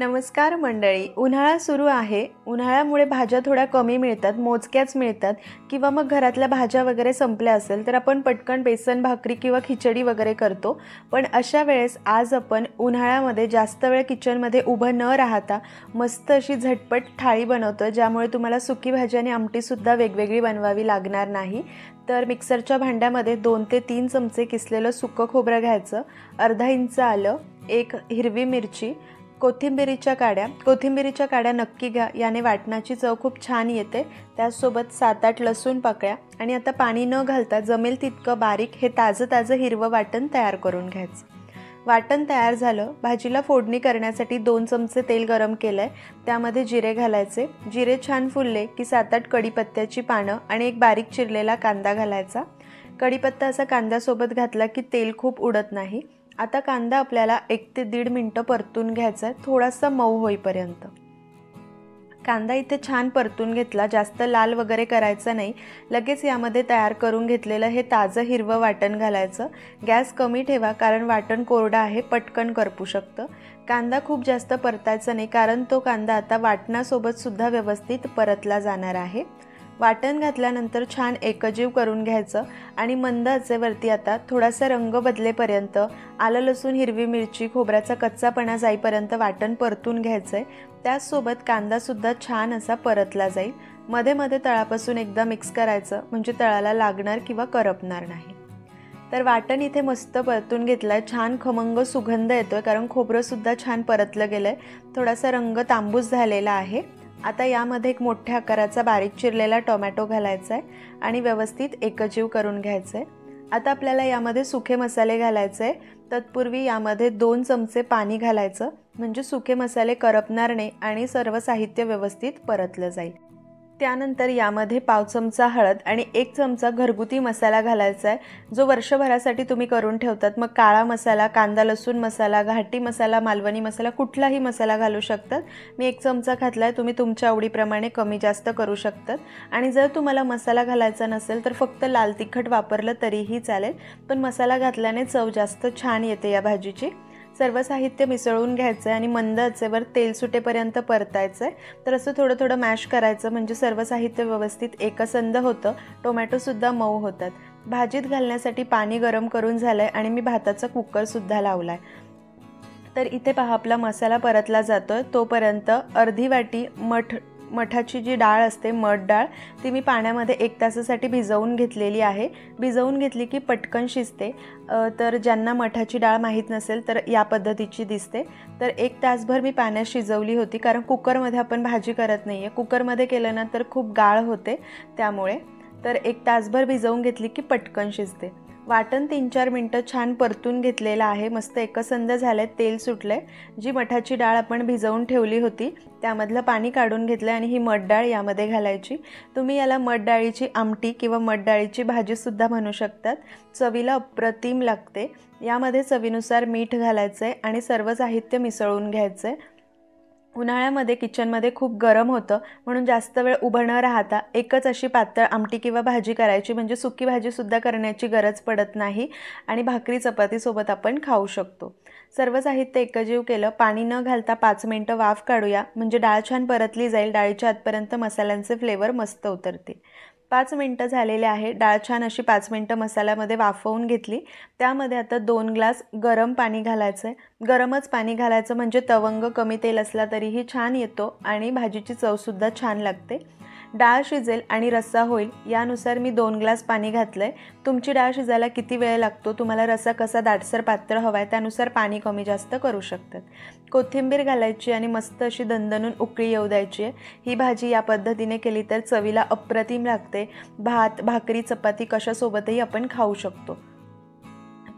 नमस्कार मंडळी. उन्हाळा सुरू आहे. उन्हाळ्यामुळे भाज्या थोड्या कमी मिळतात मोजक्याच मिळतात किंवा मग घरातल्या भाज्या वगैरे संपल्या असेल तर आपण पटकन बेसन भाकरी किंवा खिचडी वगैरे करतो. पण अशा वेळेस आज आपण उन्हाळ्यामध्ये जास्त वेळ किचनमध्ये उभं न राहता मस्त अशी झटपट थाळी बनवतो ज्यामुळे तुम्हाला सुकी भाजी आणि आमटीसुद्धा वेगवेगळी बनवावी लागणार नाही. तर मिक्सरच्या भांड्यामध्ये दोन ते तीन चमचे किसलेलं सुकं खोबरं घ्यायचं. अर्धा इंच आलं एक हिरवी मिरची कोथिंबिरीच्या काड्या. कोथिंबिरीच्या काड्या नक्की घ्या. याने वाटणाची चव खूप छान येते. त्याचसोबत सात आठ लसूण पाकळ्या. आणि आता पाणी न घालता जमेल तितकं बारीक हे ताजं ताजं हिरवं वाटण तयार करून घ्यायचं. वाटण तयार झालं. भाजीला फोडणी करण्यासाठी दोन चमचे तेल गरम केलं आहे त्यामध्ये जिरे घालायचे. जिरे छान फुलले की सात आठ कढीपत्त्याची पानं आणि एक बारीक चिरलेला कांदा घालायचा. कढीपत्ता असा कांद्यासोबत घातला की तेल खूप उडत नाही. आता कांदा आपल्याला एक ते दीड मिनटं परतून घ्यायचा आहे थोडासा मऊ होईपर्यंत. कांदा इथे छान परतून घेतला. जास्त लाल वगैरे करायचं नाही. लगेच यामध्ये तयार करून घेतलेलं हे ताजं हिरवं वाटण घालायचं. गॅस कमी ठेवा कारण वाटण कोरडं आहे पटकन करपू शकतं. कांदा खूप जास्त परतायचा नाही कारण तो कांदा आता वाटणासोबतसुद्धा व्यवस्थित परतला जाणार आहे. वाटण घातल्यानंतर छान एकजीव करून घ्यायचं आणि मंद आचेवरती आता थोडासा रंग बदलेपर्यंत आलं लसूण हिरवी मिरची खोबऱ्याचा कच्चापणा जाईपर्यंत वाटण परतून घ्यायचं आहे त्याचसोबत कांदासुद्धा छान असा परतला जाईल. मध्ये मध्ये तळापासून एकदा मिक्स करायचं म्हणजे तळाला लागणार किंवा करपणार नाही. तर वाटण इथे मस्त परतून घेतलं आहे छान खमंग सुगंध येतो आहे कारण खोबरंसुद्धा छान परतलं गेलं आहे थोडासा रंग तांबूस झालेला आहे. आता यामध्ये एक मोठ्या आकाराचा बारीक चिरलेला टोमॅटो घालायचा आहे आणि व्यवस्थित एकजीव करून घ्यायचं आहे आता आपल्याला यामध्ये सुखे मसाले घालायचे आहे तत्पूर्वी यामध्ये दोन चमचे पाणी घालायचं. म्हणजे सुखे मसाले करपणार नाही आणि सर्व साहित्य व्यवस्थित परतलं जाईल. त्यानंतर यामध्ये पाव चमचा हळद आणि एक चमचा घरगुती मसाला घालायचा आहे. जो वर्षभरासाठी तुम्ही करून ठेवतात. मग काळा मसाला कांदा लसूण मसाला घाटी मसाला मालवणी मसाला कुठलाही मसाला घालू शकतात. मी एक चमचा घातला आहे तुम्ही तुमच्या आवडीप्रमाणे कमी जास्त करू शकतात. आणि जर तुम्हाला मसाला घालायचा नसेल तर फक्त लाल तिखट वापरलं तरीही चालेल. पण मसाला घातल्याने चव जास्त छान येते या भाजीची. सर्व साहित्य मिसळून घ्यायचं आहे आणि मंद आचेवर तेल सुटेपर्यंत परतायचं आहे तर असं थोडं थोडं मॅश करायचं म्हणजे सर्व साहित्य व्यवस्थित एकसंद होतं टोमॅटोसुद्धा मऊ होतात. भाजीत घालण्यासाठी पाणी गरम करून झालं आहे आणि मी भाताचा कुकरसुद्धा लावला आहे तर इथे पहा आपला मसाला परतला जातो आहे तोपर्यंत अर्धी वाटी मठ मठाची जी डाळ असते मठ डाळ ती मी पाण्यामध्ये एक तासासाठी भिजवून घेतलेली आहे. भिजवून घेतली की पटकन शिजते. तर ज्यांना मठाची डाळ माहीत नसेल तर या पद्धतीची दिसते. तर एक तासभर मी पाण्यात शिजवली होती कारण कुकरमध्ये आपण भाजी करत नाही आहे कुकरमध्ये केलं ना तर खूप गाळ होते त्यामुळे. तर एक तासभर भिजवून घेतली की पटकन शिजते. वाटण तीन चार मिनटं छान परतून घेतलेलं आहे. मस्त एकसंध झालं आहे तेल सुटलं आहे जी मठाची डाळ आपण भिजवून ठेवली होती त्यामधलं पाणी काढून घेतलं आणि ही मठ डाळ यामध्ये घालायची. तुम्ही याला मठ डाळीची आमटी किंवा मठ डाळीची भाजीसुद्धा म्हणू शकतात. चवीला अप्रतिम लागते. यामध्ये चवीनुसार मीठ घालायचं आहे आणि सर्व साहित्य मिसळून घ्यायचं आहे उन्हाळ्यामध्ये किचनमध्ये खूप गरम होतं म्हणून जास्त वेळ उभं न राहता एकच अशी पातळ आमटी किंवा भाजी करायची म्हणजे सुकी भाजीसुद्धा करण्याची गरज पडत नाही आणि भाकरी चपातीसोबत आपण खाऊ शकतो. सर्व साहित्य एकजीव केलं पाणी न घालता पाच मिनटं वाफ काढूया म्हणजे डाळ छान परतली जाईल डाळीच्या आतपर्यंत मसाल्यांचे फ्लेवर मस्त उतरतील. पाच मिनटं झालेले आहे डाळ छान अशी पाच मिनटं मसाल्यामध्ये वाफवून घेतली. त्यामध्ये आता दोन ग्लास गरम पाणी घालायचं आहे गरमच पाणी घालायचं म्हणजे तवंग कमी तेल असला तरीही छान येतो आणि भाजीची चवसुद्धा छान लागते. डाळ शिजेल आणि रस्सा होईल यानुसार मी दोन ग्लास पाणी घातलं आहे तुमची डाळ शिजायला किती वेळ लागतो? तुम्हाला रस्सा कसा दाटसर पात्र हवा आहे त्यानुसार पाणी कमी जास्त करू शकतात. कोथिंबीर घालायची आणि मस्त अशी दणदणून उकळी येऊ द्यायची आहे. ही भाजी या पद्धतीने केली तर चवीला अप्रतिम लागते. भात भाकरी चपाती कशासोबतही आपण खाऊ शकतो.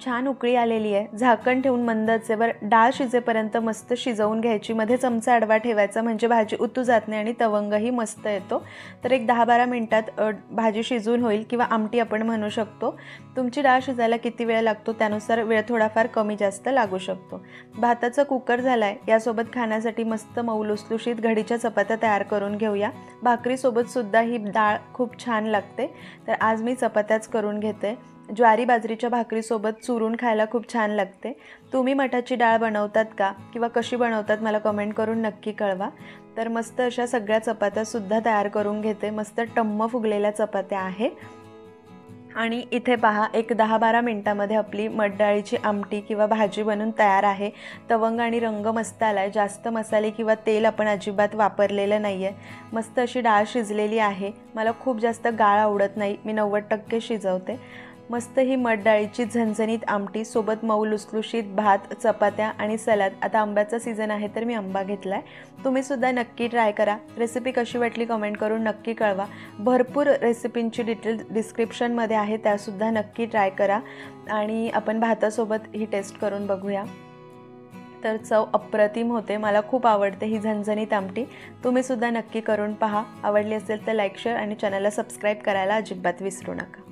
छान उकळी आलेली आहे. झाकण ठेवून मंद आचेवर डाळ शिजेपर्यंत मस्त शिजवून घ्यायची. मध्ये चमचा आडवा ठेवायचा म्हणजे भाजी उतू जात नाही आणि तवंगही मस्त येतो. तर एक दहा बारा मिनटात भाजी शिजून होईल किंवा आमटी आपण म्हणू शकतो. तुमची डाळ शिजायला किती वेळ लागतो? त्यानुसार वेळ थोडाफार कमी जास्त लागू शकतो. भाताचा कुकर झाला आहे यासोबत खाण्यासाठी मस्त मऊ लुसलुशीत घडीच्या चपात्या तयार करून घेऊया. भाकरीसोबतसुद्धा ही डाळ खूप छान लागते. तर आज मी चपात्याच करून घेते. ज्वारी बाजरीच्या भाकरीसोबत चुरून खायला खूप छान लागते. तुम्ही मठाची डाळ बनवतात का? किंवा कशी बनवतात? मला कमेंट करून नक्की कळवा. तर मस्त अशा सगळ्या चपात्यासुद्धा तयार करून घेते. मस्त टम्म फुगलेल्या चपात्या आहे आणि इथे पहा एक दहा बारा मिनटामध्ये आपली मटडाळीची आमटी किंवा भाजी बनून तयार आहे. तवंग आणि रंग मस्त आला आहे जास्त मसाले किंवा तेल आपण अजिबात वापरलेलं नाही आहे मस्त अशी डाळ शिजलेली आहे. मला खूप जास्त गाळ आवडत नाही. मी नव्वद टक्के शिजवते. मस्त ही मठ डाळीची झणझणीत आमटी सोबत मऊ लुसलुशीत भात चपात्या आणि सलाद. आता आंब्याचा सीझन आहे तर मी आंबा घेतला आहे तुम्हीसुद्धा नक्की ट्राय करा. रेसिपी कशी वाटली कमेंट करून नक्की कळवा. भरपूर रेसिपींची डिटेल डिस्क्रिप्शनमध्ये आहे त्यासुद्धा नक्की ट्राय करा. आणि आपण भातासोबत ही टेस्ट करून बघूया. तर चव अप्रतिम होते. मला खूप आवडते ही झणझणीत आमटी. तुम्हीसुद्धा नक्की करून पहा. आवडली असेल तर लाईक शेअर आणि चॅनलला सबस्क्राईब करायला अजिबात विसरू नका.